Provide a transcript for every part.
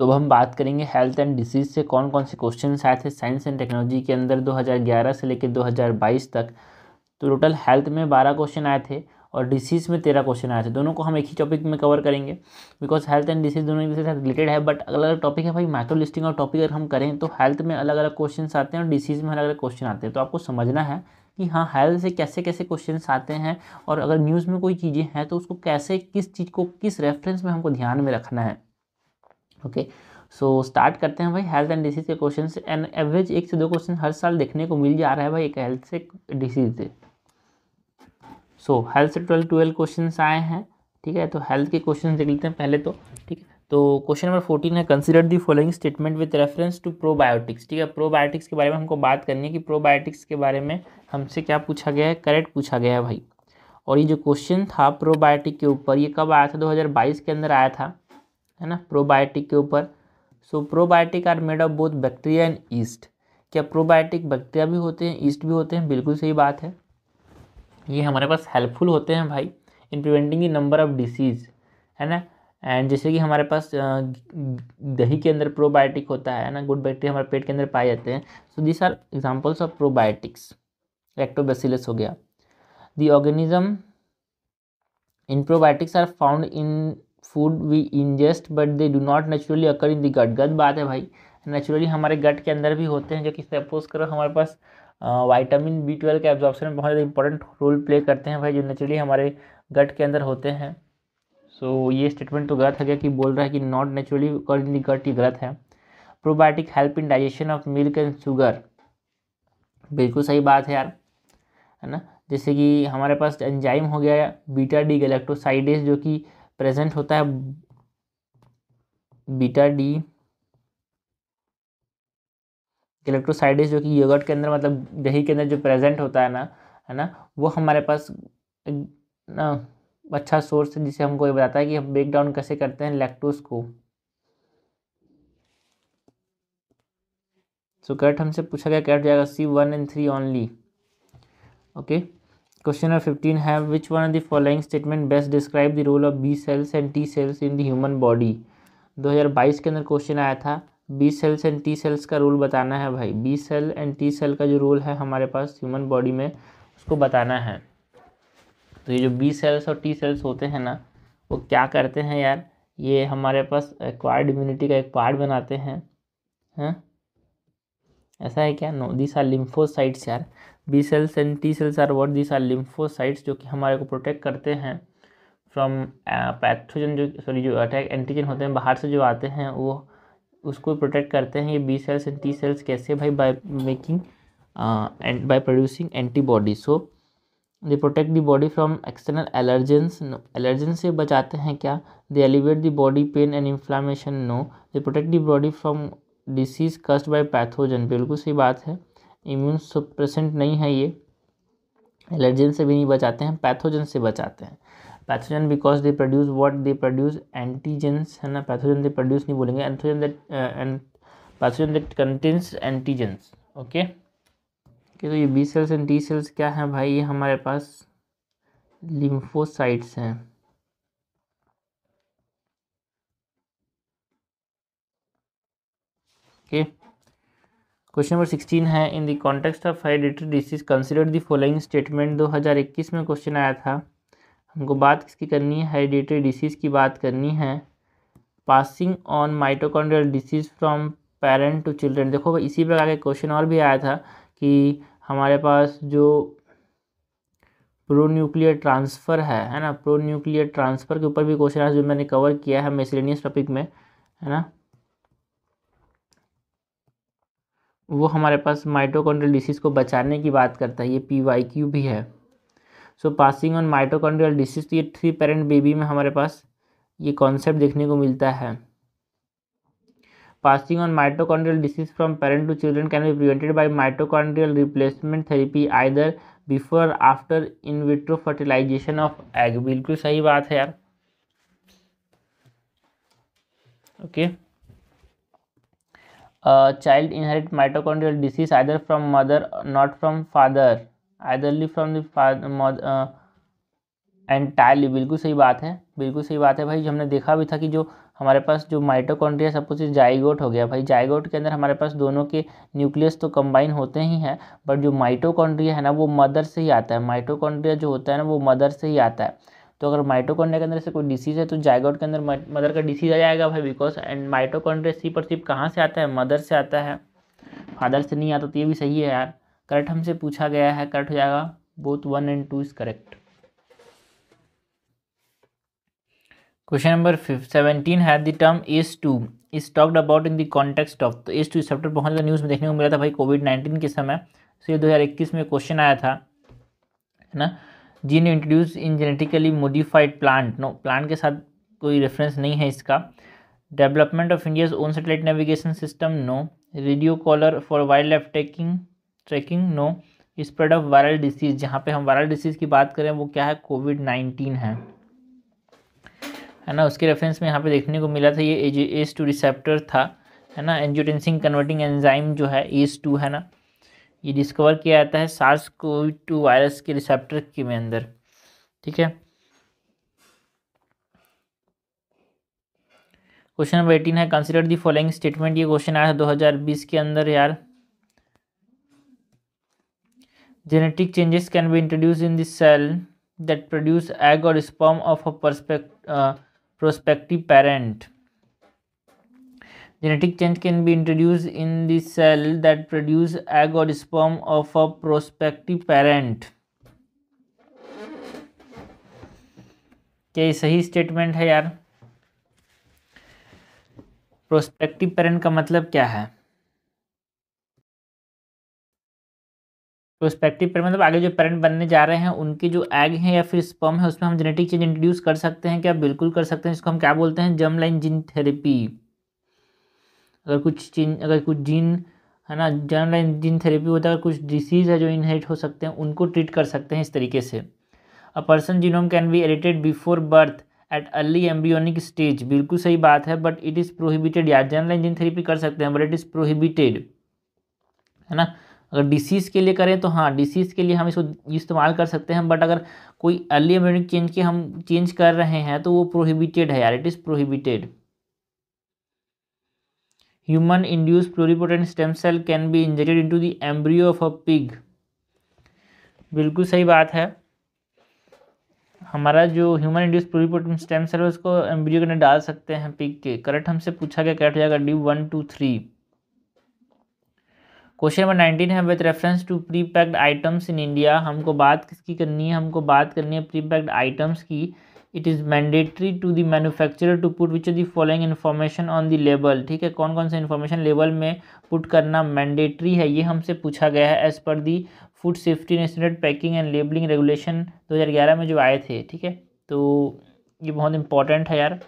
तो अब हम बात करेंगे हेल्थ एंड डिसीज़ से कौन कौन से क्वेश्चन आए थे साइंस एंड टेक्नोलॉजी के अंदर 2011 से लेकर 2022 तक। तो टोटल हेल्थ में 12 क्वेश्चन आए थे और डिसीज़ में तेरह क्वेश्चन आए थे। दोनों को हम एक ही टॉपिक में कवर करेंगे बिकॉज़ हेल्थ एंड डिसीज़ दोनों एक दूसरे से रिलेटेड है बट अलग अलग टॉपिक है भाई माइक्रो लिस्टिंग और टॉपिक अगर हम करें तो हेल्थ में अलग अलग क्वेश्चन आते हैं और डिसीज़ में अलग अलग क्वेश्चन आते हैं। तो आपको समझना है कि हाँ हेल्थ से कैसे कैसे क्वेश्चन आते हैं और अगर न्यूज़ में कोई चीज़ें हैं तो उसको कैसे, किस चीज़ को, किस रेफरेंस में हमको ध्यान में रखना है। ओके सो स्टार्ट करते हैं भाई हेल्थ एंड डिसीज़ के क्वेश्चन एंड एवरेज एक से दो क्वेश्चन हर साल देखने को मिल जा रहा है भाई एक हेल्थ से डिसीज़ से. सो हेल्थ से ट्वेल्व ट्वेल्व क्वेश्चन आए हैं, ठीक है? तो हेल्थ के क्वेश्चन देख लेते हैं पहले तो ठीक है? तो क्वेश्चन नंबर फोर्टीन है consider the following statement with reference to probiotics ठीक है? प्रोबायोटिक्स के बारे में हमको बात करनी है कि प्रोबायोटिक्स के बारे में हमसे क्या पूछा गया है? करेक्ट पूछा गया है भाई. और ये जो क्वेश्चन था प्रोबायोटिक के ऊपर, ये कब आया था? 2022 के अंदर आया था. है ना? प्रोबायोटिक के ऊपर। So probiotic are made of both bacteria and yeast क्या प्रोबायोटिक बैक्टीरिया भी होते हैं ईस्ट भी होते हैं? बिल्कुल सही बात है। ये हमारे पास हेल्पफुल होते हैं भाई in preventing the number of disease है ना? एंड जैसे कि हमारे पास दही के अंदर प्रोबायोटिक होता है ना? गुड बैक्टीरिया हमारे पेट के अंदर पाए जाते हैं। So this are examples of probiotics lactobacillus हो गया। The organism in probiotics are found in food we ingest but they do not naturally occur in the gut gut बात है भाई। नेचुरली हमारे गट के अंदर भी होते हैं जो कि सपोज़ करो हमारे पास वाइटामिन बी ट्वेल्व के एब्जॉर्प्शन में बहुत इंपॉर्टेंट रोल प्ले करते हैं भाई जो नेचुरली हमारे गट के अंदर होते हैं। सो so, ये स्टेटमेंट तो गलत है क्या कि बोल रहा है कि not naturally occur in the gut ये गलत है। Probiotic help in digestion of milk and sugar बिल्कुल सही बात है यार। है ना? जैसे कि हमारे पास एंजाइम हो गया बीटा डी गैलेक्टोसाइडेज जो कि प्रेजेंट होता है बीटा डी गैलेक्टोसाइडेज जो कि योगर्ट के अंदर मतलब दही के अंदर जो प्रेजेंट होता है ना है ना, वो हमारे पास ना अच्छा सोर्स है, जिसे हमको ये बताता है कि हम ब्रेक डाउन कैसे करते हैं लैक्टोज को। सो करेक्ट हमसे पूछा गया करेक्ट जाएगा C one and three only okay question number fifteen है which one of the following statement best describe the role of B cells and T cells in the human body 2022 के अंदर question आया था B cells and T cells का role बताना है भाई। B cell and T cell का जो रोल है हमारे पास ह्यूमन बॉडी में, उसको बताना है। तो ये जो बी सेल्स और टी सेल्स होते हैं ना, वो क्या करते हैं यार? ये हमारे पास एक्वायर्ड इम्यूनिटी का एक पार्ट बनाते हैं। हैं? ऐसा है क्या? नो दिस आर लिम्फोसाइट्स यार। B cells and T cells are word this are lymphocytes जो कि हमारे को प्रोटेक्ट करते हैं फ्रॉम पैथोजन जो, सॉरी, जो अटैक, एंटीजन होते हैं, बाहर से जो आते हैं, वो उसको प्रोटेक्ट करते हैं। ये B cells and T cells कैसे भाई? By making and by producing antibody. So, they protect the body from external allergens. Allergen से बचाते हैं क्या? They elevate the body pain and inflammation, no. They protect the body from disease caused by pathogen. बिल्कुल सही बात है। Immune suppressant नहीं है ये। एलर्जन से भी नहीं बचाते हैं, पैथोजन से बचाते हैं। Pathogen because they produce what they produce antigens है ना? पैथोजन दे प्रोड्यूस नहीं बोलेंगे। Antigen that and pathogen that contains antigens okay कि तो ये B cells and T cells क्या हैं भाई? ये हमारे पास लिम्फोसाइट्स हैं। ओके क्वेश्चन नंबर सिक्सटीन है in the context of hereditary disease consider the following statement 2021 में क्वेश्चन आया था। हमको बात किसकी करनी है? हेरिडिटरी डिसीज़ की बात करनी है। Passing on mitochondrial disease from parent to children देखो इसी प्रकार के क्वेश्चन और भी आया था कि हमारे पास जो प्रो न्यूक्लियर ट्रांसफ़र है है ना? प्रो न्यूक्लियर ट्रांसफ़र के ऊपर भी क्वेश्चन आया जो मैंने कवर किया है मेसिलेनियस टॉपिक में, है ना? वो हमारे पास माइटोकॉन्ड्रियल डिसीज को बचाने की बात करता है, ये पी वाई क्यू भी है। So passing on mitochondrial disease तो ये थ्री पेरेंट बेबी में हमारे पास ये कॉन्सेप्ट देखने को मिलता है। Passing on mitochondrial disease from parent to children can be prevented by mitochondrial replacement therapy either before after in vitro fertilization of egg बिल्कुल सही बात है यार। Okay okay. Child inherit mitochondrial disease either from mother not from father eitherly from the father uh, बिल्कुल सही बात है बिल्कुल सही बात है भाई। हमने देखा भी था कि जो हमारे पास जो माइटोकॉन्ड्रिया सब कुछ जाइगोट हो गया। भाई जाइगोट के अंदर हमारे पास दोनों के न्यूक्लियस तो कंबाइन होते ही हैं बट जो माइटोकॉन्ड्रिया है ना वो मदर से ही आता है। माइटोकॉन्ड्रिया जो होता है ना वो मदर से ही आता है। तो अगर माइटोकॉन्ड्रिया के अंदर से कोई डिसीज है तो जाइगोट के अंदर मदर का डिसीज आ जाएगा भाई बिकॉज़ एंड माइटोकॉन्ड्रिया सी पर सिर्फ़ कहाँ से आता है? मदर से आता है। फादर से नहीं आता तो ये भी सही है यार। करेक्ट हमसे पूछा गया है करेक्ट हो जाएगा। Both one and two is correct question number seventeen है the term S two is talked about in the context of तो एस टू चैप्टर बहुत ज़्यादा न्यूज़ में देखने को मिला था भाई कोविड नाइन्टीन के समय। तो ये दो हज़ार इक्कीस में क्वेश्चन आया था, है ना? Gene introduce in genetically modified plant no plant के साथ कोई रेफरेंस नहीं है इसका. Development of India's own satellite navigation system no radio collar for wildlife taking tracking no spread of viral disease जहाँ पे हम वायरल डिसीज़ की बात करें, वो क्या है? कोविड नाइन्टीन है. है ना? उसके रेफरेंस में यहाँ पे देखने को मिला था, ये एस टू रिसेप्टर था. है ना? एंजियोटेंसिन कन्वर्टिंग एंजाइम जो है एस टू है ना? ये डिस्कवर किया जाता है सार्स कोविड टू वायरस के रिसेप्टर के में अंदर। ठीक है? क्वेश्चन नंबर एटीन है कंसिडर दी फॉलोइंग स्टेटमेंट ये क्वेश्चन आया हज़ार बीस के अंदर यार। Genetic changes can be introduce in this cell that produce egg और sperm of a prospect prospective parent. Genetic change can be introduced in the cell that produce egg or sperm of a prospective parent. क्या ये सही statement है यार? Prospective parent का मतलब क्या है? प्रोस्पेक्टिव पेरेंट मतलब आगे जो पेरेंट बनने जा रहे हैं, उनके जो एग हैं या फिर स्पर्म है, उसमें हम जेनेटिक चेंज इंट्रोड्यूस कर सकते हैं, क्या? बिल्कुल कर सकते हैं। इसको हम क्या बोलते हैं? जर्म लाइन जीन थेरेपी अगर कुछ चेंज, अगर कुछ जीन है ना जर्म लाइन जीन थेरेपी होता है, अगर कुछ डिसीज़ है जो इनहेरिट हो सकते हैं, उनको ट्रीट कर सकते हैं इस तरीके से। A person genome can be edited before birth at early embryonic stage बिल्कुल सही बात है बट इट इज़ प्रोहिबिटेड यार जर्म लाइन जीन थेरेपी कर सकते हैं बट इट इज़ प्रोहिबिटेड है ना? अगर डिसीज़ के लिए करें तो हाँ डिसीज़ के लिए हम इसको इस्तेमाल कर सकते हैं बट अगर कोई अर्ली इम्यूनिक चेंज के हम चेंज कर रहे हैं तो वो प्रोहिबिटेड है यार। It is prohibited human induce pluripotent stem cell can be injected into the embryo of a pig बिल्कुल सही बात है। हमारा जो human induce pluripotent stem cell है, उसको एम्ब्रियो के अंदर डाल सकते हैं पिग के। करेक्ट हमसे पूछा गया करेक्ट हो जाएगा D one two three question number nineteen है with reference to pre packed items in India हमको बात किसकी करनी है? हमको बात करनी है प्री पैक्ड आइटम्स की। It is mandatory to the manufacturer to put which the following information on the label ठीक है? कौन कौन सा इन्फॉर्मेशन लेबल में पुट करना मैंडेटरी है? ये हमसे पूछा गया है as per the food safety national packing and labelling regulation 2011 में जो आए थे, ठीक है? तो ये बहुत इंपॉर्टेंट है यार।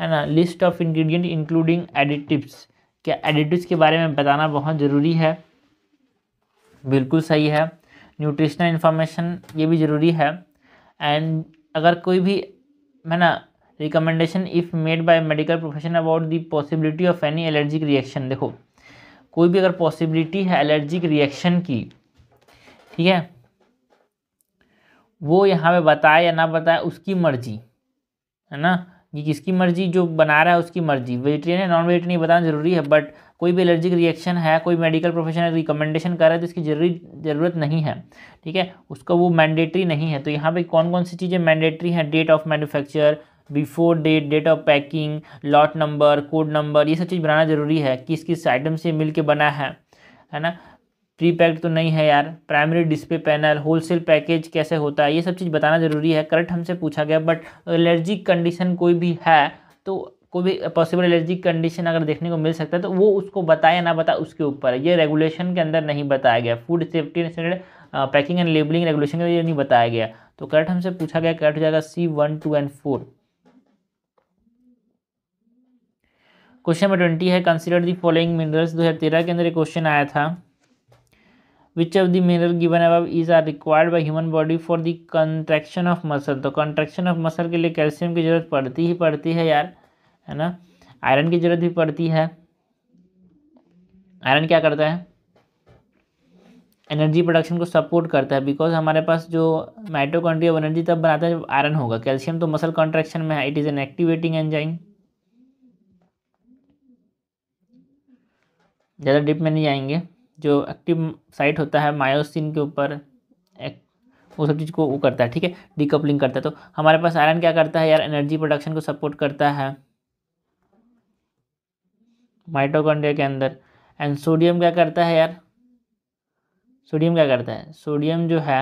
है ना? List of ingredient including additives क्या एडिटिव्स के बारे में बताना बहुत ज़रूरी है? बिल्कुल सही है। न्यूट्रिशनल इन्फॉर्मेशन ये भी ज़रूरी है। एंड अगर कोई भी, है ना recommendation if made by medical profession about the possibility of any allergic reaction देखो, कोई भी अगर पॉसिबिलिटी है एलर्जिक रिएक्शन की, ठीक है, वो यहाँ पे बताए या ना बताए, उसकी मर्ज़ी, है ना ये किसकी मर्ज़ी, जो बना रहा है उसकी मर्ज़ी वेजिटेरियन है नॉन वेजिटेरियन बताना ज़रूरी है बट कोई भी एलर्जिक रिएक्शन है, कोई मेडिकल प्रोफेशनल रिकमेंडेशन कर रहा है तो इसकी ज़रूरी, ज़रूरत नहीं है, ठीक है? उसका वो मैंडेटरी नहीं है। तो यहाँ पे कौन कौन सी चीज़ें मैंडेटरी हैं? Date of manufacture before date date of packing lot number code number ये सब चीज़ बनाना ज़रूरी है। किस किस आइटम से मिल के बना है है ना? प्री पैक्ड तो नहीं है यार। Primary display panel wholesale package कैसे होता है? ये सब चीज़ बताना ज़रूरी है। करेक्ट हमसे पूछा गया बट एलर्जिक कंडीशन कोई भी है तो कोई भी पॉसिबल एलर्जिक कंडीशन अगर देखने को मिल सकता है तो वो उसको बताए ना बताए उसके ऊपर है। ये रेगुलेशन के अंदर नहीं बताया गया। Food safety packing and labelling regulation के अंदर ये नहीं बताया गया। तो करेक्ट हमसे पूछा गया करेक्ट हो जाएगा C one two and four question number twenty है कंसिडर दी फॉलोइंग मिनरल्स दो हज़ार तेरह के अंदर एक क्वेश्चन आया था। Which of the mineral given above is are required by human body for the contraction of muscle? तो contraction of muscle के लिए कैल्शियम की ज़रूरत पड़ती ही पड़ती है यार। है ना? आयरन की ज़रूरत भी पड़ती है। आयरन क्या करता है? एनर्जी प्रोडक्शन को सपोर्ट करता है बिकॉज़ हमारे पास जो माइटोकॉन्ड्रिया एनर्जी तब बनाता है जब आयरन होगा। कैल्शियम तो मसल कॉन्ट्रैक्शन में है it is an activating enzyme ज़्यादा डिप में नहीं जाएँगे जो एक्टिव साइट होता है मायोसिन के ऊपर वो सब चीज़ को वो करता है, ठीक है? डिकपलिंग करता है। तो हमारे पास आयरन क्या करता है यार? एनर्जी प्रोडक्शन को सपोर्ट करता है। माइटोकॉन्ड्रिया के अंदर। एंड सोडियम क्या करता है यार? सोडियम क्या करता है? सोडियम जो है,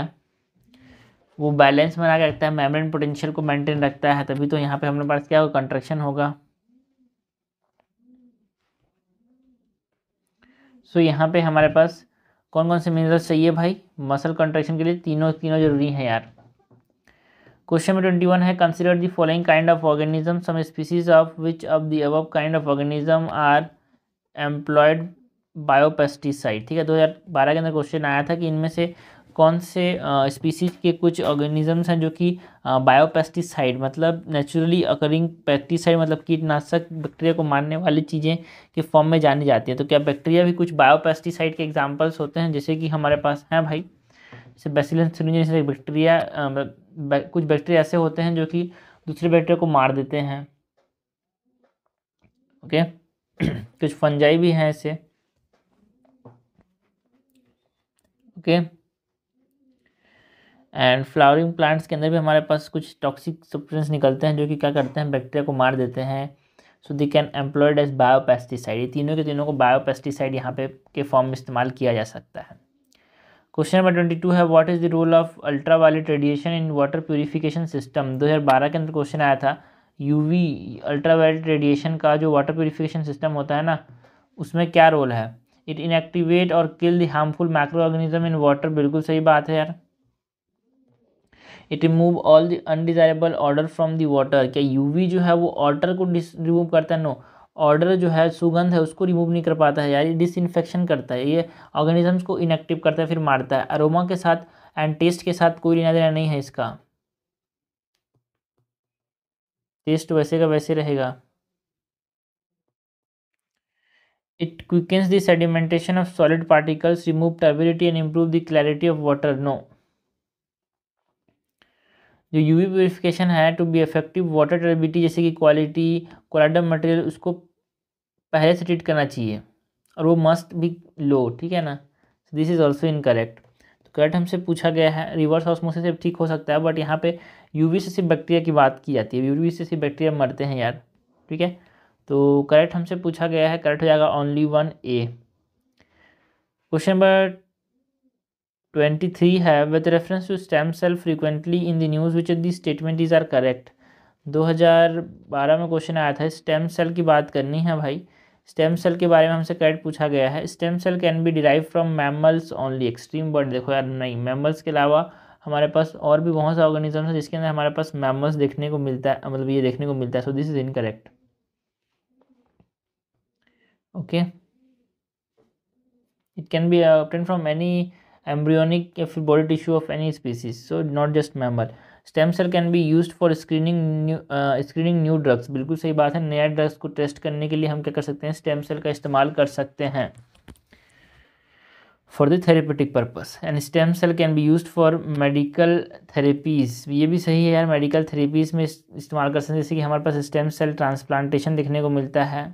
वो बैलेंस बना के रखता है मेम्ब्रेन पोटेंशियल को मेंटेन रखता है। तभी तो यहाँ पे हमारे पास क्या होगा कंट्रक्शन होगा। सो यहाँ पे हमारे पास कौन कौन से मिनरल्स चाहिए भाई? मसल कंट्रैक्शन के लिए तीनों तीनों ज़रूरी हैं यार। क्वेश्चन नंबर ट्वेंटी वन है consider the following kind of organism some species of which of the above kind of organism are employed biopesticide, ठीक है? दो हज़ार बारह के अंदर क्वेश्चन आया था कि इनमें से कौन से स्पीसीज के कुछ ऑर्गेनिजम्स हैं जो कि बायोपेस्टिसाइड मतलब नेचुरली अकरिंग पेस्टिसाइड मतलब कीटनाशक बैक्टीरिया को मारने वाली चीज़ें के फॉर्म में जानी जाती है। तो क्या बैक्टीरिया भी कुछ बायोपेस्टिसाइड के एग्जाम्पल्स होते हैं? जैसे कि हमारे पास हैं भाई, जैसे बेसिलन जैसे बैक्टीरिया कुछ बैक्टीरिया ऐसे होते हैं जो कि दूसरे बैक्टीरिया को मार देते हैं। ओके कुछ फंजाई भी हैं ऐसे। ओके एंड फ्लावरिंग प्लांट्स के अंदर भी हमारे पास कुछ टॉक्सिक सब्सटेंस निकलते हैं जो कि क्या करते हैं? बैक्टीरिया को मार देते हैं। So they can employed as biopesticide ये तीनों के तीनों को बायोपेस्टिसाइड यहाँ पे के फॉर्म में इस्तेमाल किया जा सकता है। क्वेश्चन नंबर ट्वेंटी टू है what is the role of ultraviolet radiation in water purification system दो हज़ार बारह के अंदर क्वेश्चन आया था। यूवी अल्ट्रा वायलेट रेडिएशन का जो वाटर प्योरीफिकेशन सिस्टम होता है ना, उसमें क्या रोल है? इट इनएक्टिवेट और kill the harmful microorganism in water बिल्कुल सही बात है यार। It remove all the undesirable odour from the water क्या यूवी जो है वो ऑर्डर को रिमूव करता है? नो ऑर्डर जो है, सुगंध है, उसको रिमूव नहीं कर पाता है यार। ये डिसइनफेक्शन करता है। ये ऑर्गेनिजम्स को इनएक्टिव करता है, फिर मारता है। अरोमा के साथ एंड टेस्ट के साथ कोई लेना देना नहीं है इसका। टेस्ट वैसे का वैसे रहेगा। It the sedimentation of solid particles remove turbidity and improve the clarity of water no जो यूवी प्योरीफिकेशन है to be effective water turbidity जैसे कि क्वालिटी कोलाडम मटेरियल उसको पहले से ट्रीट करना चाहिए। और वो मस्ट भी लो ठीक है ना? This is also incorrect correct हमसे पूछा गया है, रिवर्स ऑस्मोसिस से ठीक हो सकता है बट यहाँ पे यूवी से सिर्फ़ बैक्टीरिया की बात की जाती है। यूवी से सिर्फ़ बैक्टीरिया मरते हैं यार, ठीक है? तो करेक्ट हमसे पूछा गया है करेक्ट हो जाएगा only one A question number twenty three है with reference to stem cell frequently in the news which the statement is are correct दो हज़ार बारह में क्वेश्चन आया था स्टेम सेल की बात करनी है भाई। स्टेम सेल के बारे में हमसे करेक्ट पूछा गया है। Stem cell can be derive from mammals only. Extreme bird देखो यार, नहीं, मैमल्स के अलावा हमारे पास और भी बहुत सा ऑर्गेनिज्म है जिसके अंदर हमारे पास मैमल्स देखने को मिलता है मतलब ये देखने को मिलता है। So this is incorrect okay it can be obtain from any embryonic या फिर body tissue of any species. So not just mammal. Stem cell can be use for screening new screening new drugs. बिल्कुल सही बात है। नया drugs को test करने के लिए हम क्या कर सकते हैं? स्टेम सेल का इस्तेमाल कर सकते हैं। For the therapeutic purpose and stem cell can be use for medical therapies ये भी सही है यार मेडिकल थेरेपीज में इस्तेमाल कर सकते हैं। जैसे कि हमारे पास स्टेम सेल ट्रांसप्लांटेशन देखने को मिलता है।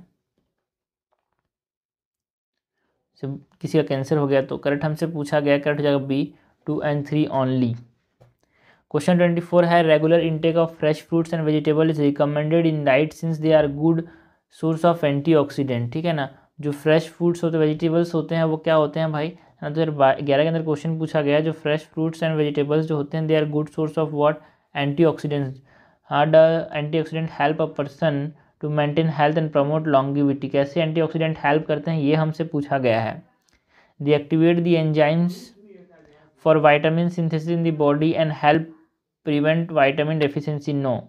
किसी का कैंसर हो गया तो करेक्ट हमसे पूछा गया करेक्ट हो जाएगा B two and three only question twenty four है regular intake of fresh fruits and vegetable is recommended in diet since they are good source of antioxidant ठीक है ना? जो फ्रेश फ्रूट्स होते वेजिटेबल्स होते हैं, वो क्या होते हैं भाई? ना तो ग्यारह के अंदर क्वेश्चन पूछा गया जो फ्रेश फ्रूट्स एंड वेजिटेबल्स जो होते हैं they are good source of what antioxidants how the antioxidant help a person to maintain health and promote longevity कैसे एंटीऑक्सीडेंट हेल्प करते हैं, ये हमसे पूछा गया है। They activate the enzymes for vitamin synthesis in the body and help prevent vitamin deficiency no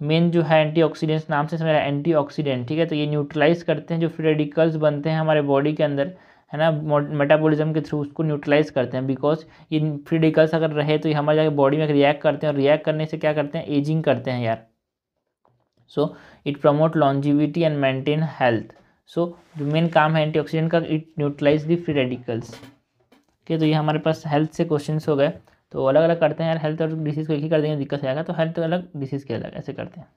main जो है एंटीऑक्सीडेंट्स नाम से समझ एंटीऑक्सीडेंट ठीक है? तो ये न्यूट्रलाइज करते हैं जो फ्री रेडिकल्स बनते हैं हमारे बॉडी के अंदर, है ना? मेटाबॉलिज्म के थ्रू उसको न्यूट्रलाइज करते हैं बिकॉज़ ये फ्री रेडिकल्स अगर रहे तो ये हमारे जाके बॉडी में रिएक्ट करते हैं और रिएक्ट करने से क्या करते हैं? एजिंग करते हैं यार। So it promote longevity and maintain health so जो मेन काम है एंटीऑक्सीडेंट का it neutralize the free radicals ठीक है? तो ये हमारे पास हेल्थ से क्वेश्चन हो गए। तो अलग अलग करते हैं यार हेल्थ और डिसीज़ को एक ही कर देंगे, दिक्कत आएगा तो हेल्थ अलग डिसीज़ के अलग, ऐसे करते हैं।